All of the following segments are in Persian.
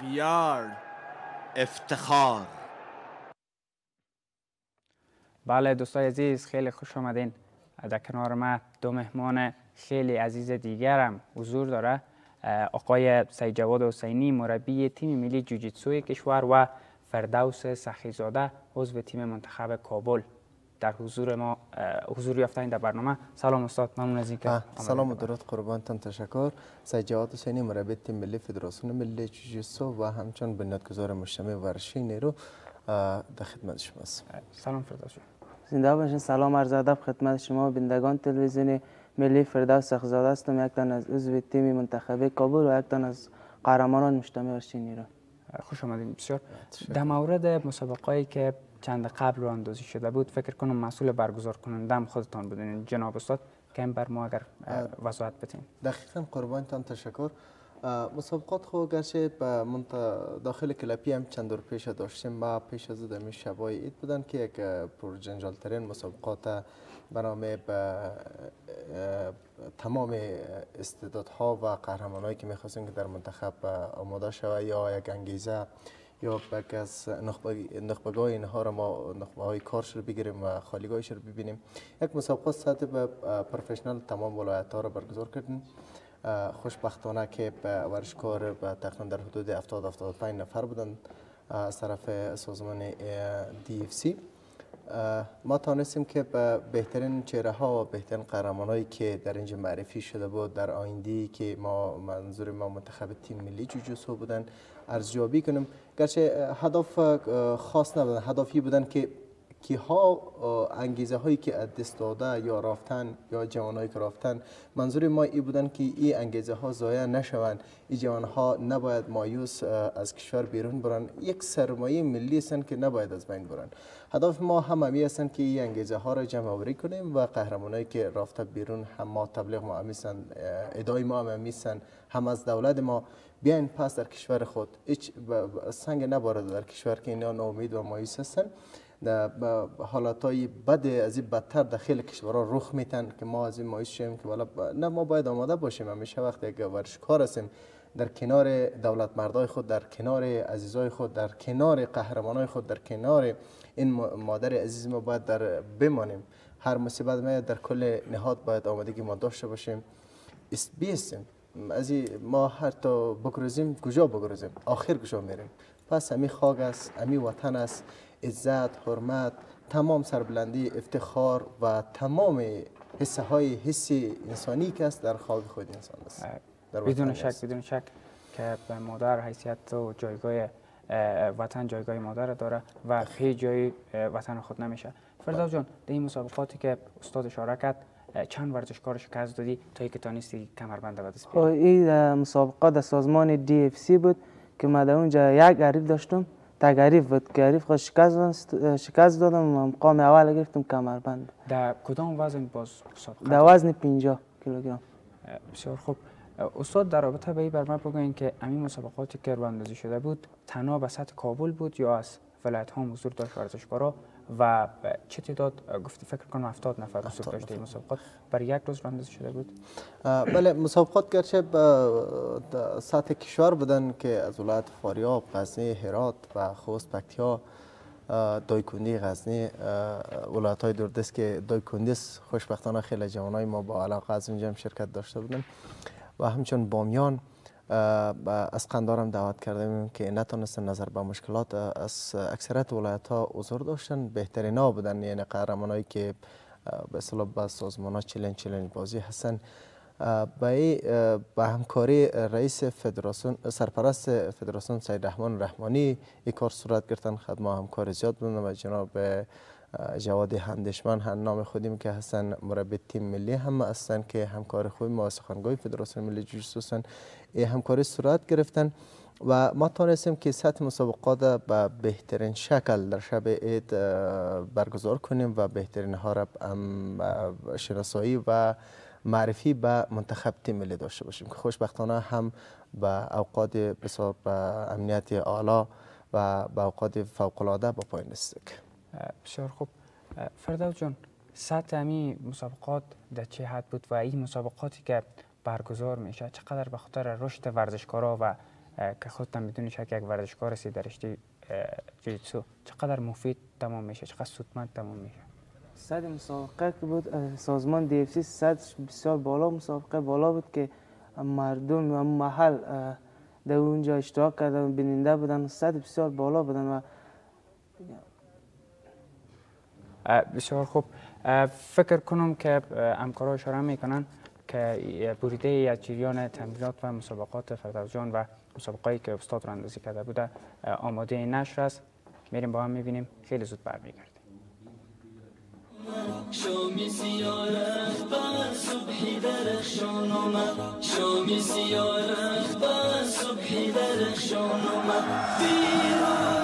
ویار افتخار. بله دوستای عزیز خیلی خوش آمدین در کنار ما دو مهمان خیلی عزیز دیگرم حضور داره. آقای سید جواد حسینی مربی تیم ملی جوجیتسوی کشور و فردوس سخیزاده عضو تیم منتخب کابل. در حضور ما حضور یافتین در برنامه. سلام استاد ممنون از اینکه سلام و درود قربانتان تشکر. سید جواد حسینی مربی تیم ملی فدراسیون ملی جوجیتسو و همچنین بنیادگذار مجتمع ورزشی نیرو در خدمت شما سلام فردوس زنده باشین سلام عرض ادب خدمت شما. بینندگان تلویزیونی ملی فردوس سخزاده هستم یک تن از عضو تیم منتخب کابل و یک تن از قهرمانان مجتمع ورزشی نیرو. خوش آمدین بسیار. در مورد مسابقه که چند قبل رو اندازی شده بود. فکر کنم مسئول برگزار کنندم خودتان بودین. جناب استاد کم بر ما اگر وضاحت بتین دقیقا قربانتان تشکر. مسابقات خو گرچه به داخل کلپی هم چند دور پیش داشتیم ما پیش از دمی شبای اید بودن که یک پر جنجال ترین مسابقات به تمام استعدادها و قهرمانایی که می‌خواستیم که در منتخب آماده شود یا یک انگیزه یا یک از نخبگاه اینها را ما نخبه های کارش رو بگیریم و خالیگاهش رو ببینیم. یک مسابقه سطح پروفشنال تمام ولایت ها را برگزار کردیم. خوشبختانه که ورشکار تقریبا در حدود 70 75 نفر بودن از طرف سازمان دی اف سی. ما تانستیم که به بهترین چهره ها و بهترین قهرمان که در اینجا معرفی شده بود در آینده که ما منظور ما منتخب تیم ملی جوجوسو بودن ارزیابی کنیم. گرچه هدف خاص نبودن هدفی بودن که که ها انگیزه هایی که دست داده یا رفتن یا جوانایی که رفتن منظور ما ای بودن که این انگیزه ها ضایع نشوند. این جوان ها نباید مایوس از کشور بیرون برن. یک سرمایه ملی هستند که نباید از بین برن. هدف ما هم همی هستند که این انگیزه ها را جمع آوری کنیم و قهرمانایی که رفته بیرون هم ما تبلیغ ما همیستن ادای ما هم همیستن هم از دولت ما بیاین پس در کشور خود. هیچ سنگ نبارد در کشور که اینا ناامید و مایوس هستند حالات های بد از این بدتر در خیلی کشورها رخ میتن که ما از این مایوس شیم که والا نه ما باید آماده باشیم همیشه وقتی یک ورشکار هستیم. در کنار دولت مردای خود در کنار عزیزای خود در کنار قهرمانای خود در کنار این مادر عزیز ما باید در بمانیم. هر مصیبت ما در کل نهاد باید آمادگی ما داشته باشیم. است بیستیم. از ما هر تا بگروزیم کجا بگروزیم؟ آخر کجا میریم؟ پس امی خاک است امی وطن است. عزت حرمت تمام سربلندی افتخار و تمام حسه های حس انسانی که است در خاک خود انسان است. بدون شک بدون شک که به مادر حیثیت و جایگاه وطن جایگاه مادر داره و خیلی جای وطن خود نمیشه. فردا جان در این مسابقاتی که استاد اشاره کرد چند ورزشکار شکست دادی تا اینکه تانستی کمربند به دست این مسابقه در سازمان دی اف سی بود که ما در اونجا یک غریب داشتم. تگریف بود گریف خود شکست شکست دادم مقام اول گرفتم کمربند. در کدام وزن باز مسابقه در وزن 50 کیلوگرم. بسیار خوب. استاد در رابطه به این بر بگوین که همین مسابقاتی که اندازی شده بود تنها به سطح کابل بود یا از ولایت ها حضور داشت ورزشکارا و چه تعداد گفتی فکر کنم 70 نفر حضور داشته مسابقات برای یک روز اندازی شده بود؟ بله مسابقات گرچه به سطح کشور بودن که از ولایت فاریاب غزنی هرات و خوست پکتیا دایکندی غزنی ولایت های دوردست که دایکندی خوشبختانه خیلی جوانای ما با علاقه از اونجا هم شرکت داشته بودن. و همچون بامیان. از قندارم دعوت کردیم که نتونستن نظر به مشکلات از اکثریت ولایت ها حضور داشتن. بهترین ها بودن یعنی قهرمانایی که به اصطلاح با سازمان ها چلن چلن بازی هستن. به با همکاری رئیس فدراسیون سرپرست فدراسیون سید رحمان رحمانی این کار صورت گرفتن. خدمه همکار زیاد بودن و جناب جواد هندشمن هم نام خودیم که هستن مربی تیم ملی هم هستن که همکار خوب ما سخنگوی فدراسیون ملی جوجیتسو هستن. این همکاری صورت گرفتن و ما تانستیم که سطح مسابقات به بهترین شکل در شب عید برگزار کنیم و بهترین ها را شناسایی و معرفی به منتخب تیم ملی داشته باشیم. که خوشبختانه هم به اوقات بسیار امنیت اعلی و به اوقات فوق العاده با پایان بسیار خوب. فردوس جان سطح امی مسابقات در چه حد بود و این مسابقاتی که برگزار میشه چقدر به خاطر رشد ورزشکارا و که خودتان بدون شک یک ورزشکار هستی در جوجیتسو چقدر مفید تمام میشه چقدر سودمند تمام میشه؟ صد مسابقه که بود سازمان دی اف سی صد بسیار بالا مسابقه بالا بود که مردم و محل در اونجا اشتراک کردن بیننده بودن صد بسیار بالا بودن و بسیار خوب. فکر کنم که همکارا اشاره می‌کنن که بریده از جریان تمرینات و مسابقات فردوجان و مسابقاتی که استاد را اندازی کرده بوده آماده نشر است. میریم با هم می‌بینیم. خیلی زود برمیگردیم. شامی سیارخ با صبحی درخشان آمد شامی سیارخ با صبحی درخشان آمد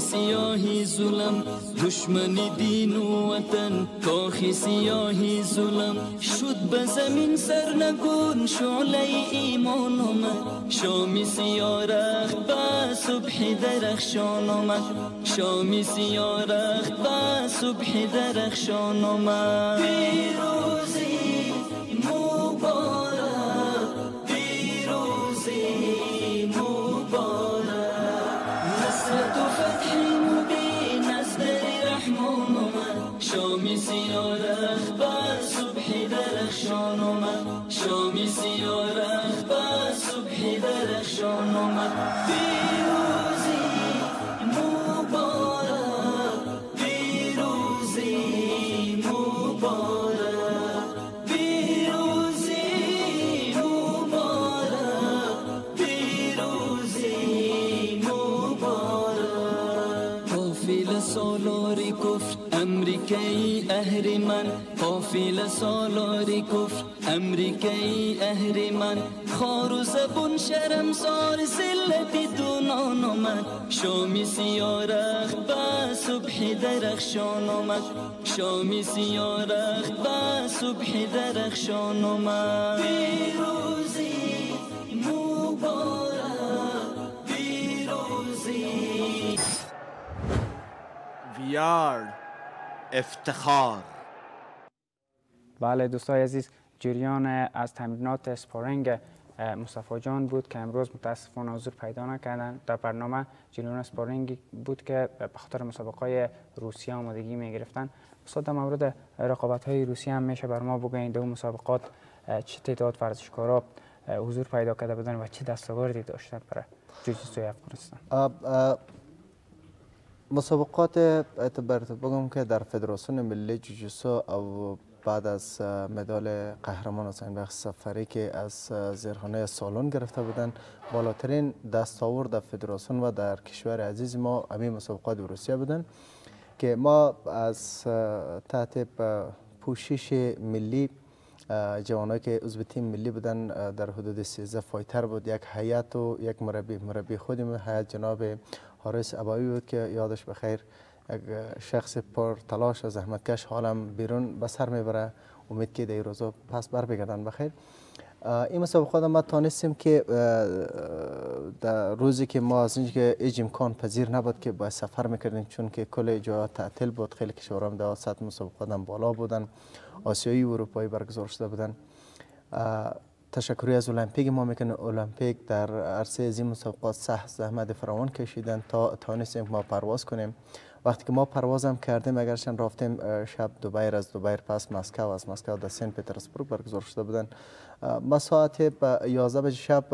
سیاهی ظلم دشمن دین و وطن. کاخی سیاهی ظلم شد به زمین سرنگون. شعله ایمان آمد شامی سیارخت به صبح درخشان آمد. شامی سیارخت به صبح درخشان آمد. آمد شامی سیارخ بر صبح درخشان آمد شامی سیارخ بر صبح درخشان آمد پیروزی قافل سالاری کفر امریکایی اهریمن خار و زبون شرمسار زلتی دونان آمد. شامی سیارخت به صبح درخشان آمد. شامی سیارخت به صبح درخشان آمد. پیروزی مبارک پیروزی. ویار افتخار. بله دوستای عزیز جریان از تمرینات سپارینگ مصطفی جان بود که امروز متاسفانه حضور پیدا نکردن. در برنامه جریان سپارینگ بود که به خاطر مسابقه روسیه آمادگی می گرفتن استاد در مورد رقابت های روسیه هم میشه بر ما بگوین در اون مسابقات چه تعداد ورزشکارا حضور پیدا کرده بودن و چه دستاوردی داشتن برای جوجیتسوی افغانستان. مسابقات اعتبار بگم که در فدراسیون ملی جوجوسو او بعد از مدال قهرمان حسین بخش سفری که از زیرخانه سالن گرفته بودن بالاترین دستاورد در فدراسیون و در کشور عزیز ما همین مسابقات روسیه بودن که ما از تحت پوشش ملی جوانایی که عضو تیم ملی بودن در حدود 13 فایتر بود. یک هیئت و یک مربی. مربی خودم هیئت جناب حارس ابایی بود که یادش بخیر شخص پر تلاش و زحمتکش حالم بیرون به سر می‌بره. امید که در روزا پس بر بگردن. بخیر. این مسابقات ما تانستیم که در روزی که ما از اینجا که هیچ امکان پذیر نبود که باید سفر می‌کردیم چون که کل جا تعطیل بود. خیلی کشورها در سطح هم بالا بودن. آسیایی و اروپایی برگزار شده بودن. تشکری از المپیک ما می‌کنه. المپیک در عرصه از این مسابقات سخت زحمت فراوان کشیدن تا تانستیم ما پرواز کنیم. وقتی که ما پرواز هم کردیم اگرچند رفتیم شب دوبایر از دوبایر پس مسکو از مسکو در سن پترزبورگ برگزار شده بودن. ما ساعت به 11 بجه شب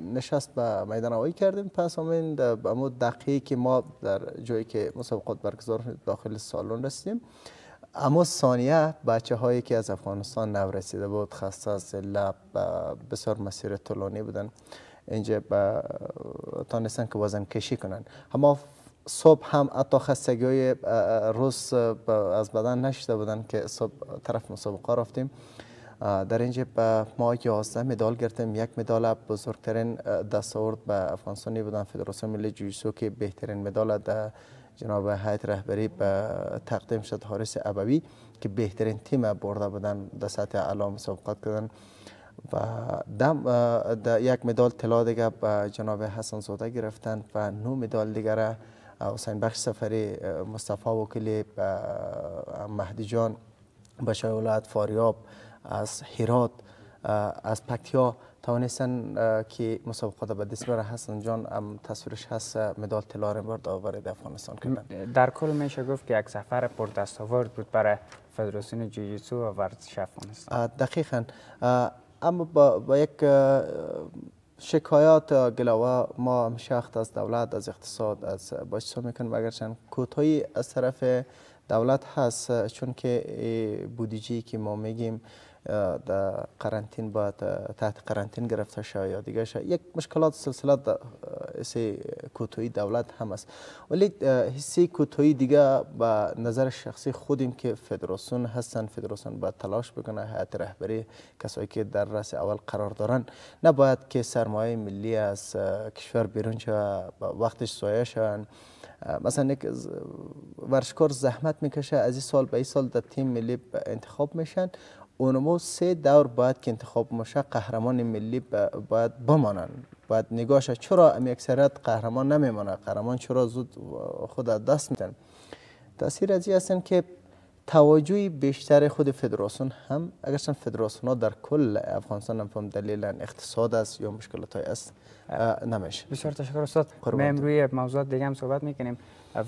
نشست به میدان هوایی کردیم. پس همین امو دقیقی که ما در جایی که مسابقات برگزار داخل سالن رسیدیم. اما ثانیه بچه هایی که از افغانستان نو بود خسته از لب بسیار مسیر طولانی بودن. اینجا تانستن که وزن کشی کنن. اما صبح هم حتی خستگی های روز از بدن نشده بودن که صبح طرف مسابقه رفتیم. در اینجا ما 11 مدال گرفتیم. یک مدال بزرگترین دستاورد به افغانستانی بودن. فدراسیون ملی جوجیتسو که بهترین مدال در جناب هیئت رهبری به تقدیم شد. حارس ابوی که بهترین تیم برده بودن در سطح اعلی مسابقات کردن. و دم یک مدال طلا دیگه به جناب حسن زاده گرفتن و نو مدال دیگر حسین بخش سفری مصطفی وکیلی مهدی جان بشای ولایت فاریاب از هرات از پکتیا توانستن که مسابقات به دست بره حسن جان هم تصویرش هست مدال طلا را برد آورد افغانستان کردن. در کل میشه گفت که یک سفر پر دستاورد بود برای فدراسیون جوجیتسو و ورزش افغانستان. دقیقا. اما با, با یک شکایات گلاوه ما مشخت از دولت از اقتصاد از باش می‌کنیم اگرچند کوتاهی از طرف دولت هست چون که بودجه که ما میگیم در قرنطین باید تحت قرنطین گرفته شد یا دیگه شد یک مشکلات سلسله حسی کوتوی دولت هم است. ولی حسی کوتوی دیگه به نظر شخصی خودیم که فدراسیون هستن فدراسیون باید تلاش بکنه هیئت رهبری کسایی که در رأس اول قرار دارن. نباید که سرمایه ملی از کشور بیرون شود وقتش سایه شون. مثلا یک ورشکار زحمت می‌کشه از این سال به این سال در تیم ملی انتخاب میشن. اونمو سه دور باید که انتخاب مشه قهرمان ملی باید بمانن. باید نگاهش چرا امی اکثریت قهرمان نمیمانه؟ قهرمان چرا زود خود دست میدن؟ تاثیر از هستن که توجهی بیشتر خود فدراسیون هم اگرچه فدراسیون ها در کل افغانستان هم فهم دلیل اقتصاد است یا مشکلات های است نمیشه بسیار تشکر استاد. ما روی موضوعات دیگه هم صحبت می‌کنیم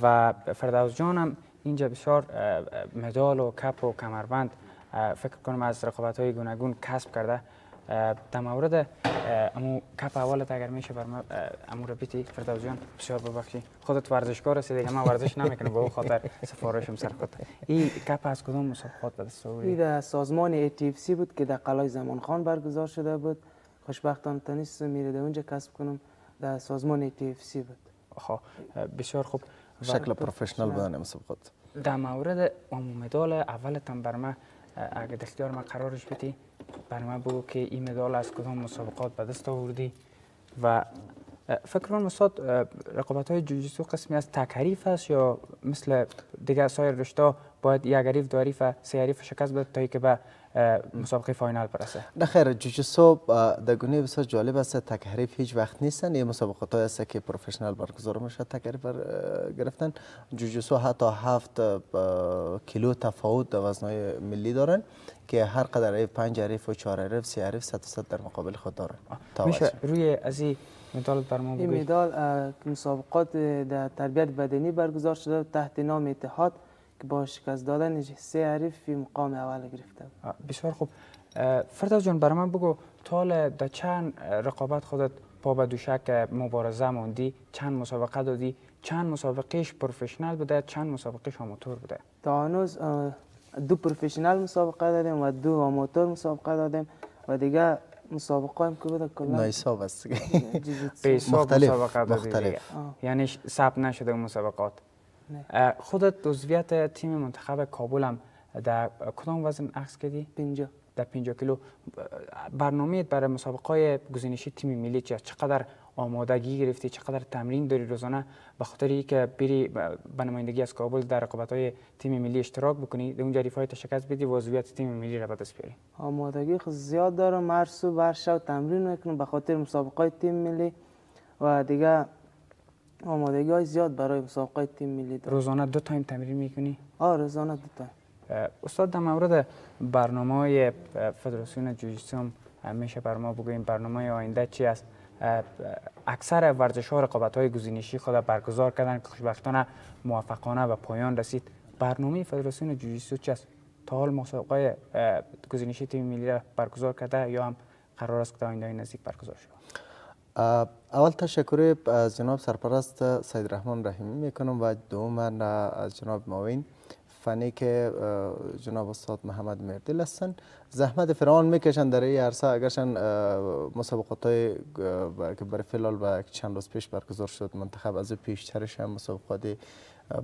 و فردوس جان هم اینجا بسیار مدال و کپ و کمربند فکر کنم از رقابت های گوناگون کسب کرده. در مورد امو کپ اولت اگر میشه بر ما امو ربیتی فردوس جان بسیار ببخشی خودت ورزشکار هستی دیگه من ورزش نمی‌کنم به خاطر سفارشم سر خود این کپ از کدوم مسابقات به دست آوردی در سازمان ATFC بود که در قلعه زمان خان برگزار شده بود. خوشبختانه تنیس میره اونجا کسب کنم در سازمان ATFC بود. خب بسیار خوب. شکل پروفشنال بودن مسابقات در مورد امو مدال اولتم بر ما اگه اختیار ما قرارش بدی بر من بگو که این مدال از کدام مسابقات به دست آوردی و فکر کنم استاد رقابت های قسمی از تک است یا مثل دیگه سایر رشته باید یک حریف دو حریف سه حریف شکست بده تا که به مسابقه فاینال برسه. نه خیر جوجیتسو در گونه بسیار جالب است. تک حریف هیچ وقت نیستن. یه مسابقات های است که پروفشنال برگزار میشه تک حریف گرفتن. جوجیتسو حتی هفت کیلو تفاوت در وزنهای ملی دارن که هر قدر پنج حریف و چهار حریف سه حریف صد در مقابل خود دارن. میشه روی از این مدال بر ما این مدال مسابقات در تربیت بدنی برگزار شده تحت نام اتحاد. که با شکست دادن سه حریف فی مقام اول گرفته بسیار خوب. فردوس جان برای من بگو تال در چند رقابت خودت پا به دوشک مبارزه موندی؟ چند مسابقه دادی؟ چند مسابقهش پروفشنال بوده؟ چند مسابقهش آماتور بوده؟ تا هنوز دو پروفشنال مسابقه دادیم و دو آماتور مسابقه دادیم و دیگه مسابقه هم که بوده کلا نایساب است. به مختلف مسابقه مختلف. یعنی ثبت نشده مسابقات. خودت عضویت تیم منتخب کابل هم در کدام وزن عکس کردی؟ 50 در 50 کیلو. برنامه برای مسابقه های گزینشی تیم ملی چه چقدر آمادگی گرفتی؟ چقدر تمرین داری روزانه؟ به خاطر که بری به نمایندگی از کابل در رقابت های تیم ملی اشتراک بکنی در اونجا حریفای شکست بدی و عضویت تیم ملی را به دست بیاری. آمادگی خود زیاد دارم هر صبح هر شب تمرین می‌کنم به خاطر مسابقه های تیم ملی و دیگه آمادگی های زیاد برای مسابقه تیم ملی دارم روزانه دو time تمرین می‌کنی؟ آه روزانه دو time استاد در مورد برنامه های فدراسیون جوجیتسو میشه بر ما بگوییم برنامه آینده چی است؟ اکثر ورزش ها رقابت های گزینشی خود برگزار کردن که خوشبختانه موفقانه و پایان رسید. برنامه فدراسیون جوجیتسو چی است؟ تا حال مسابقه گزینشی تیم ملی برگزار کرده یا هم قرار است که آینده نزدیک برگزار شود؟ اول تشکر از جناب سرپرست سید رحمان رحیمی می‌کنم و دوم از جناب معاون فنی که جناب استاد محمد مردل هستن. زحمت فرعان می‌کشن در این عرصه. اگرشن مسابقات های که برای فلال و چند روز پیش برگزار شد منتخب از پیشترش هم مسابقات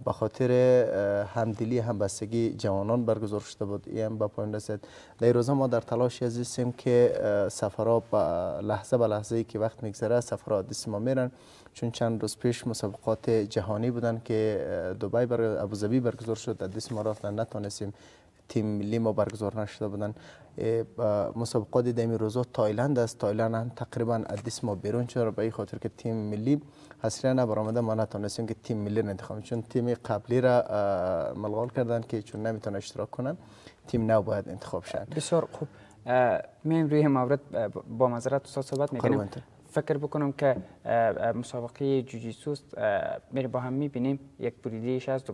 به خاطر همدلی همبستگی جوانان برگزار شده بود. این به پایان رسید. در روزا ما در تلاش هستیم که سفرها لحظه به لحظه ای که وقت میگذره سفرها دست ما میرن. چون چند روز پیش مسابقات جهانی بودن که دبی بر ابوظبی برگزار شد. دست ما رفتن نتونستیم تیم ملی ما برگزار نشده بودن. مسابقات دمی روزا تایلند است. تایلند هم تقریبا ادیس ما بیرون. چرا؟ به خاطر که تیم ملی حسری نبرآمده ما نتونستیم که تیم ملی انتخاب چون تیم قبلی را ملغال کردن که چون نمی‌تونه اشتراک کنن تیم نو باید انتخاب شد. بسیار خوب. میم روی مورد با مذارت استاد صحبت می‌کنیم فکر بکنم که مسابقه جوجیتسو میره با هم می‌بینیم. یک بریدیش از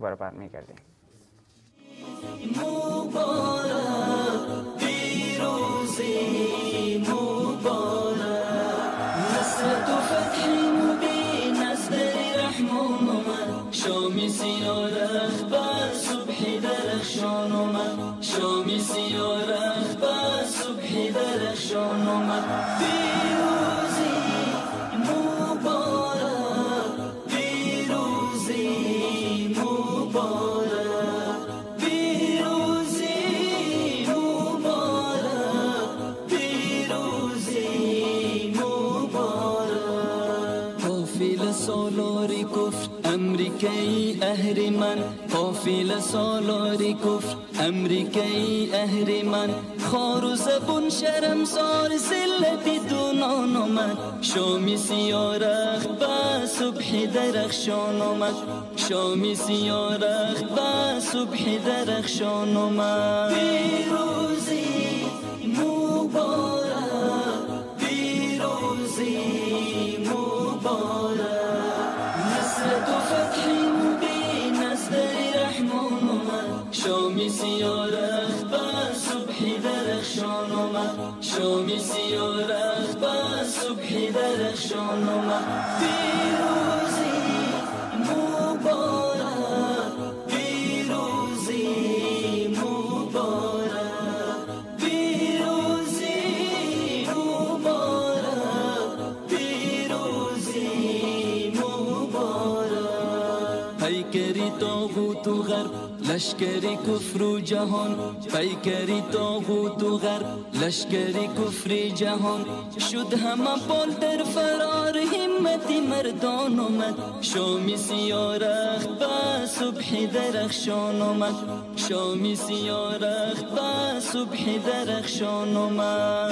دوباره برمیگردیم شامی سیاه بر صبحی درخشان اومد شامی سیاه بر صبحی درخشان اومد اهریمن قافل سالاری کفر امریکایی اهریمن خار و زبون شرمسار زلتی دونان آمد. شامی سیارخ با صبح درخشان آمد. شامی سیارخ با صبح درخشان آمد. شامی تاغوت و غرب لشکری کفر و جهان. پیکری تاغوت و غرب لشکری کفر جهان. شد همه بال در فرار همتی مردان آمد. شامی سیارخ با صبح درخشان آمد. شامی سیارخ با صبح درخشان آمد.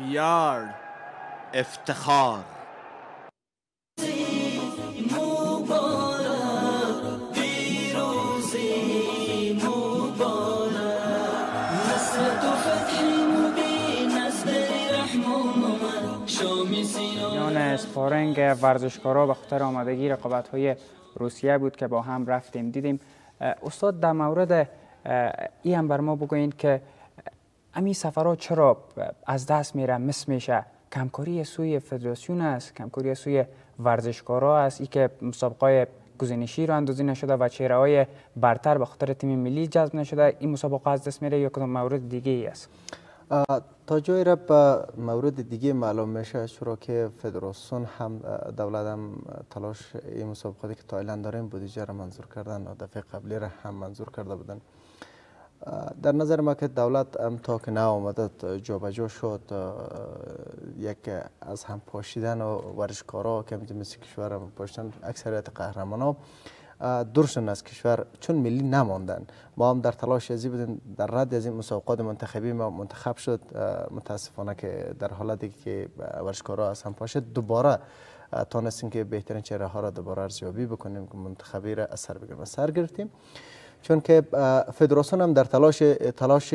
ویار افتخار. سپارنگ ورزشکارا به خاطر آمادگی رقابت های روسیه بود که با هم رفتیم. دیدیم استاد در مورد ای هم بر ما بگوین که امی سفرها چرا از دست میره مس میشه؟ کمکاری سوی فدراسیون است کمکاری سوی ورزشکارا است ای که مسابقه گزینشی رو اندازی نشده و چهره های برتر به خاطر تیم ملی جذب نشده این مسابقه از دست میره یا کدام مورد دیگه ای است؟ تا جایی را به مورد دیگه معلوم میشه چرا که فدراسیون هم دولت هم تلاش این مسابقاتی که تایلند داریم بودجه را منظور کردن و دفعه قبلی را هم منظور کرده بودن. در نظر ما که دولت هم تا که نه آمده جابجا شد یک از هم پاشیدن و ورشکارا که مثل کشور هم پاشتن اکثریت قهرمان ها درشن از کشور چون ملی نماندن. ما هم در تلاش ازی بودیم در رد از این مسابقات منتخبی ما منتخب شد متاسفانه که در حالتی که ورشکارا از هم پاشد دوباره تانستیم که بهترین چهره ها را دوباره ارزیابی بکنیم که منتخبی را اثر بگیریم. سر گرفتیم. چون که فدراسیون هم در تلاش تلاش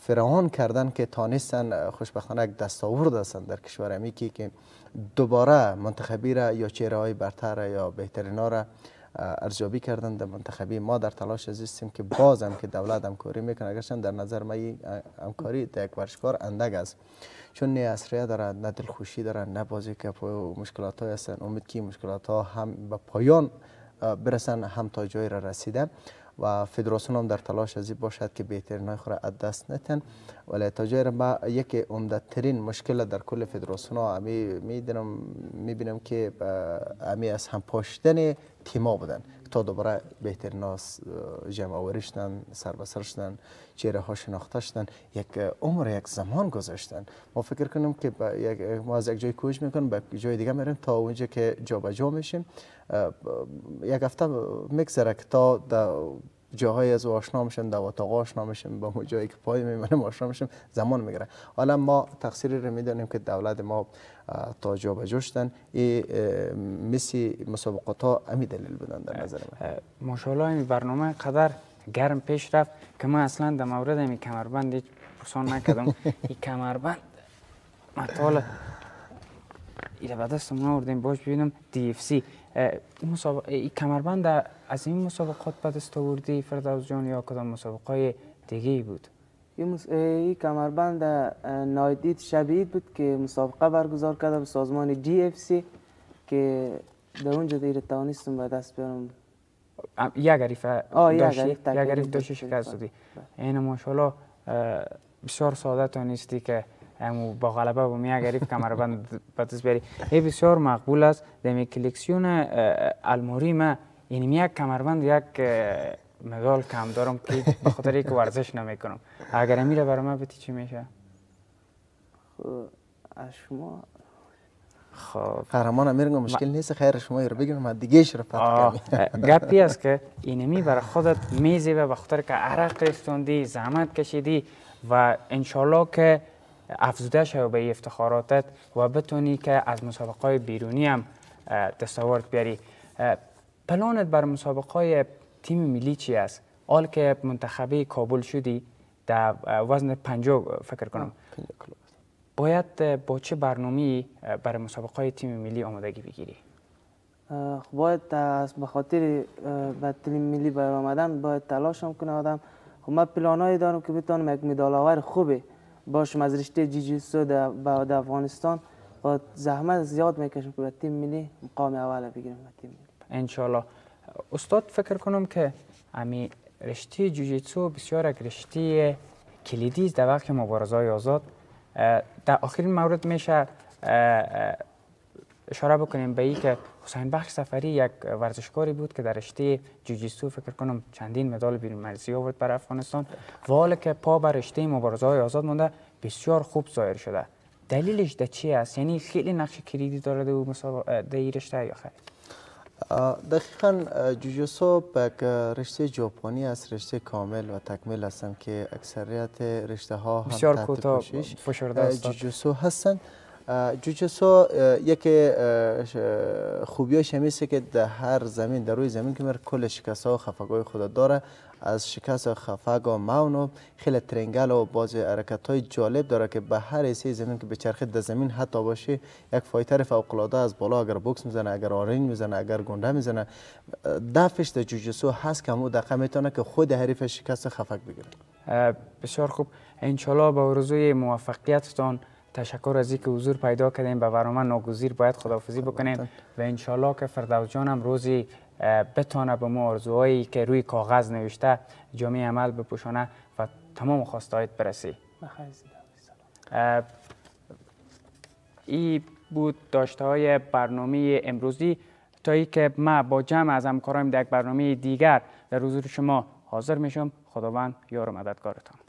فرعان کردن که تانستن خوشبختانه یک دستاورد هستن در کشور امیکی که دوباره منتخبی را یا چهره های برتر یا بهترین را ارزیابی کردن در منتخبی ما در تلاش هستیم که بازم که دولت همکاری می‌کنه. اگرچه در نظر ما همکاری در یک ورشکار اندگ است. چون نه اسریه داره نه دلخوشی داره نه بازی که مشکلات های هستن. امید که مشکلات ها هم به پایان برسن هم تا جای را رسیده و فدراسیون هم در تلاش ازی باشد که بهترین خود از دست نتن. ولی تا جای ما یکی عمده ترین مشکل در کل فدراسیون ها می می‌بینم که امی از هم پاشتن تیما بودن. تا دوباره بهترین ناس جمع آوری شدن سر به سر شدن چهره ها شناخته شدن. یک عمر یک زمان گذاشتن. ما فکر کنیم که ما از یک جای کوچ می‌کنیم به جای دیگه میریم تا اونجا که جابجا میشیم. یک هفته میگذره که تا جاهای از آشنا میشن در اتاق آشنا میشن با جایی که پای میمونیم آشنا میشیم زمان می‌گیره. حالا ما تقصیری رو می‌دونیم که دولت ما تا جا بجوشتن این مسی مسابقات ها امی دلیل بودن در نظر من. ماشاءالله این برنامه قدر گرم پیش رفت که من اصلا در مورد این کمربند هیچ پرسان نکردم. این کمربند مطال ایره به دست ما آوردیم باش ببینم دی اف سی این کمربند از این مسابقات به دست آوردی فردوس جان یا کدام مسابقه دیگه ای بود این کمربند نایدید شبید بود که مسابقه برگزار کرده به سازمان دی اف سی که در اونجا دیر توانستم به دست بیارم یک غریف داشتی یک غریف داشتی شکست دادی این ماشاءالله بسیار ساده تانستی که با غلبه و می اگر کمربند به دست بیاری این بسیار مقبول است در کلکسیون الماری ما این یک کمربند یک مدال کم دارم که به خاطر یک ورزش نمی کنم اگر میره برای من بتی چی میشه خب از شما خب قهرمان امیر مشکل نیست خیر شما رو بگیم من دیگه رو گپی است که اینمی برای خودت میزی و بخاطر که عرق ریختوندی زحمت کشیدی و انشالله که افزوده شو به افتخاراتت و بتونی که از مسابقه بیرونی هم دستاورد بیاری پلانت بر مسابقه تیم ملی چی است؟ حال که منتخبه کابل شدی در وزن پنجو فکر کنم باید با چه برنامه برای مسابقه تیم ملی آمادگی بگیری؟ باید به خاطر به تیم ملی برای آمدن باید تلاش هم کنه آدم خب من پلانایی دارم که بتونم یک مدال آور خوبه باشم از رشته جیجیسو در افغانستان با زحمت زیاد می‌کشم که تیم ملی مقام اول بگیرم تیم ملی. انشالله. استاد فکر کنم که امی رشته جوجیتسو بسیار یک رشته کلیدی است در وقت مبارزه آزاد. در آخرین مورد میشه اشاره بکنیم به که حسین بخش سفری یک ورزشکاری بود که در رشته جوجیتسو فکر کنم چندین مدال بیرون مرزی آورد برای افغانستان. و که پا بر رشته مبارزه های آزاد مونده بسیار خوب ظاهر شده. دلیلش در چی است؟ یعنی خیلی نقش کلیدی داره در این رشته یا خیر؟ دقیقا جوجوسو یک رشته ژاپنی است رشته کامل و تکمیل هستند که اکثریت رشته ها هم بسیار کوتاه فشرده جوجوسو هستند. جوجوسو یکی خوبیاش همیشه که در هر زمین در روی زمین که مر کل شکست ها و خفگاه خود داره. از شکست خفگ و مون خیلی ترنگل و باز حرکت های جالب داره که به هر ایسه زمین که به چرخه در زمین حتی باشه یک فایتر فوق العاده از بالا اگر بوکس می‌زنه اگر آرین می‌زنه اگر گنده می‌زنه دفش در جوجوسو هست که مو دقیقه می‌تونه که خود حریف شکست خفگ بگیره. بسیار خوب. انشالله با ارزوی موفقیتتان تشکر از اینکه حضور پیدا کردیم به برنامه ناگزیر باید خداحافظی بکنیم و انشالله که فردوس جان هم روزی بتانه به ما آرزوهایی که روی کاغذ نوشته جامعه عمل بپوشانه و تمام خواستایت برسی. ای بود داشته های برنامه امروزی. تا ای که ما با جمع از همکارایم در یک برنامه دیگر در حضور شما حاضر میشم. خداوند یار و مددگارتان.